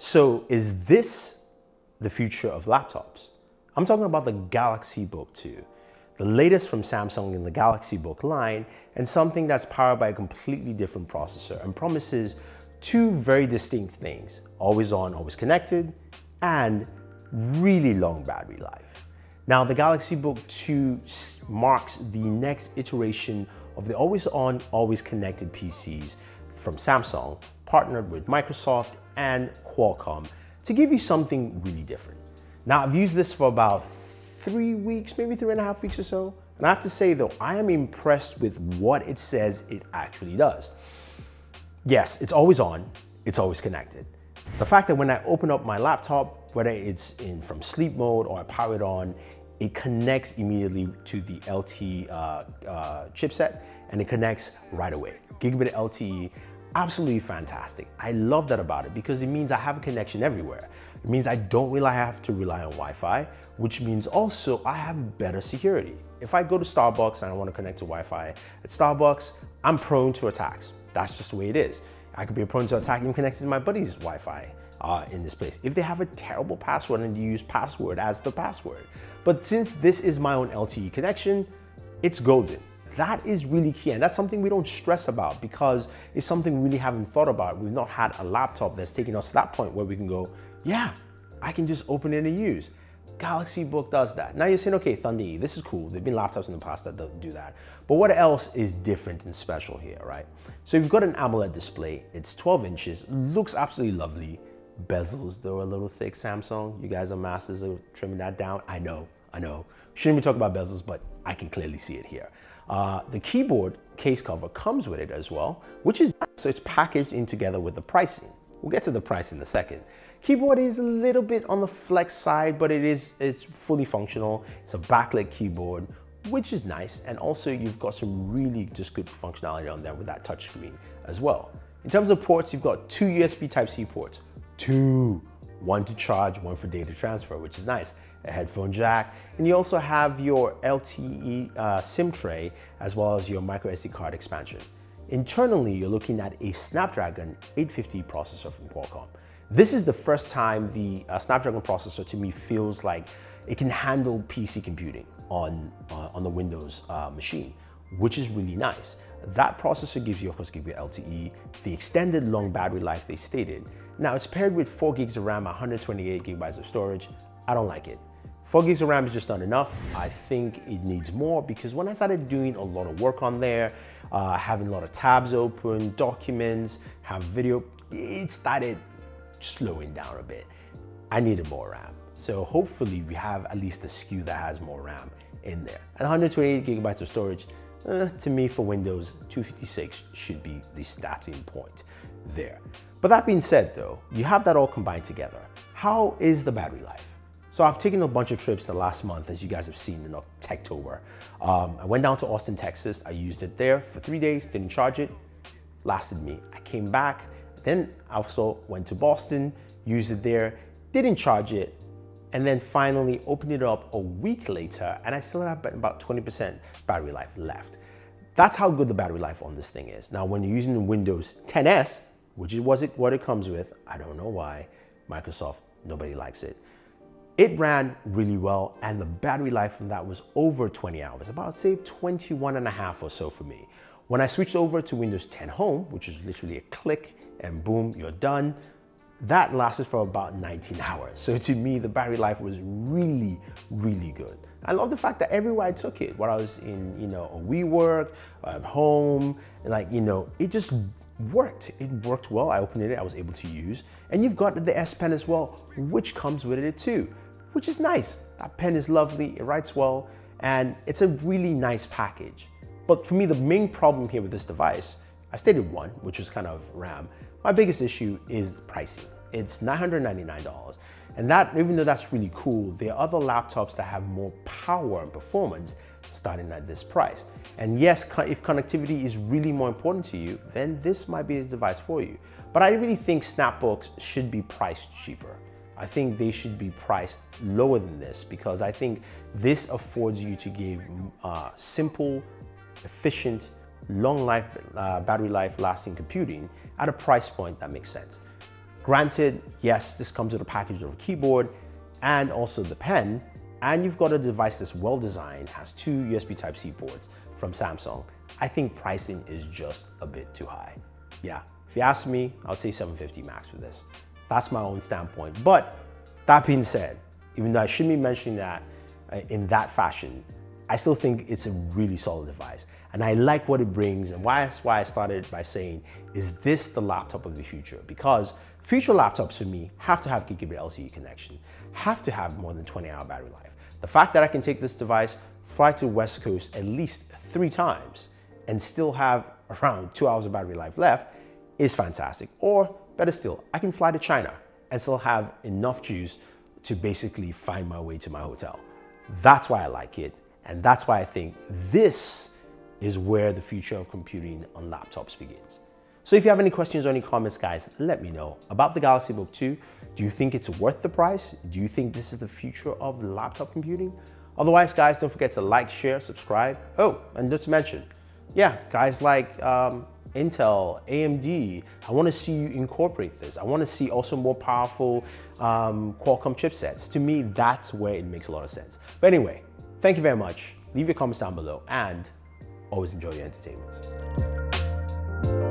So is this the future of laptops? I'm talking about the Galaxy Book 2, the latest from Samsung in the Galaxy Book line, and something that's powered by a completely different processor and promises two very distinct things, always on, always connected, and really long battery life. Now, the Galaxy Book 2 marks the next iteration of the always on, always connected PCs from Samsung, partnered with Microsoft and Qualcomm to give you something really different. Now, I've used this for about three weeks, maybe three and a half weeks or so. And I have to say though, I am impressed with what it says it actually does. Yes, it's always on, it's always connected. The fact that when I open up my laptop, whether it's in from sleep mode or I power it on, it connects immediately to the LTE uh, uh, chipset and it connects right away. Gigabit LTE, absolutely fantastic. I love that about it because it means I have a connection everywhere. It means I don't really have to rely on Wi-Fi, which means also I have better security. If I go to Starbucks and I want to connect to Wi-Fi at Starbucks, I'm prone to attacks. That's just the way it is. I could be prone to attack connected to my buddy's Wi-Fi uh, in this place. If they have a terrible password and you use password as the password. But since this is my own LTE connection, it's golden. That is really key. And that's something we don't stress about because it's something we really haven't thought about. We've not had a laptop that's taken us to that point where we can go, yeah, I can just open it and use. Galaxy Book does that. Now you're saying, okay, Thunder, this is cool. There've been laptops in the past that do that. But what else is different and special here, right? So you've got an AMOLED display. It's 12 inches, looks absolutely lovely. Bezels, though, a little thick, Samsung. You guys are masters of trimming that down. I know, I know. Shouldn't be talking about bezels, but I can clearly see it here. Uh, the keyboard case cover comes with it as well, which is so it's packaged in together with the pricing. We'll get to the price in a second. Keyboard is a little bit on the flex side, but it is it's fully functional. It's a backlit keyboard, which is nice. And also you've got some really just good functionality on there with that touchscreen as well. In terms of ports, you've got two USB Type-C ports, two, one to charge, one for data transfer, which is nice. A headphone jack, and you also have your LTE uh, SIM tray as well as your micro SD card expansion. Internally, you're looking at a Snapdragon 850 processor from Qualcomm. This is the first time the uh, Snapdragon processor to me feels like it can handle PC computing on, uh, on the Windows uh, machine, which is really nice. That processor gives you, of course, gigabit LTE, the extended long battery life they stated. Now, it's paired with 4 gigs of RAM, 128 gigabytes of storage. I don't like it. 4 gigs of RAM is just not enough. I think it needs more because when I started doing a lot of work on there, uh, having a lot of tabs open, documents, have video, it started slowing down a bit. I needed more RAM. So hopefully we have at least a SKU that has more RAM in there. And 128 gigabytes of storage, uh, to me for Windows 256 should be the starting point there. But that being said though, you have that all combined together. How is the battery life? So I've taken a bunch of trips the last month, as you guys have seen in October. Um, I went down to Austin, Texas. I used it there for three days, didn't charge it, lasted me. I came back, then I also went to Boston, used it there, didn't charge it, and then finally opened it up a week later and I still have about 20% battery life left. That's how good the battery life on this thing is. Now, when you're using Windows 10S, which is what it comes with, I don't know why, Microsoft, nobody likes it. It ran really well and the battery life from that was over 20 hours, about say 21 and a half or so for me. When I switched over to Windows 10 Home, which is literally a click and boom, you're done. That lasted for about 19 hours. So to me, the battery life was really, really good. I love the fact that everywhere I took it, whether I was in, you know, a WeWork, at home, like, you know, it just worked. It worked well. I opened it, I was able to use. And you've got the S Pen as well, which comes with it too, which is nice. That pen is lovely, it writes well, and it's a really nice package. But for me, the main problem here with this device, I stated one, which was kind of RAM, my biggest issue is pricing. It's $999. And that, even though that's really cool, there are other laptops that have more power and performance starting at this price. And yes, if connectivity is really more important to you, then this might be a device for you. But I really think Snapbooks should be priced cheaper. I think they should be priced lower than this because I think this affords you to give uh, simple, efficient, long life, uh, battery life lasting computing at a price point that makes sense. Granted, yes, this comes with a package of a keyboard and also the pen, and you've got a device that's well designed, has two USB Type-C ports from Samsung. I think pricing is just a bit too high. Yeah, if you ask me, I would say 750 max for this. That's my own standpoint. But that being said, even though I shouldn't be mentioning that uh, in that fashion, I still think it's a really solid device. And I like what it brings and why, that's why I started by saying, is this the laptop of the future? Because future laptops for me have to have gigabit LTE connection, have to have more than 20 hour battery life. The fact that I can take this device, fly to West Coast at least three times and still have around two hours of battery life left is fantastic. Or better still, I can fly to China and still have enough juice to basically find my way to my hotel. That's why I like it. And that's why I think this is where the future of computing on laptops begins. So if you have any questions or any comments, guys, let me know about the Galaxy Book 2. Do you think it's worth the price? Do you think this is the future of laptop computing? Otherwise, guys, don't forget to like, share, subscribe. Oh, and just to mention, yeah, guys like um, Intel, AMD, I wanna see you incorporate this. I wanna see also more powerful um, Qualcomm chipsets. To me, that's where it makes a lot of sense. But anyway, thank you very much. Leave your comments down below and always enjoy your entertainment.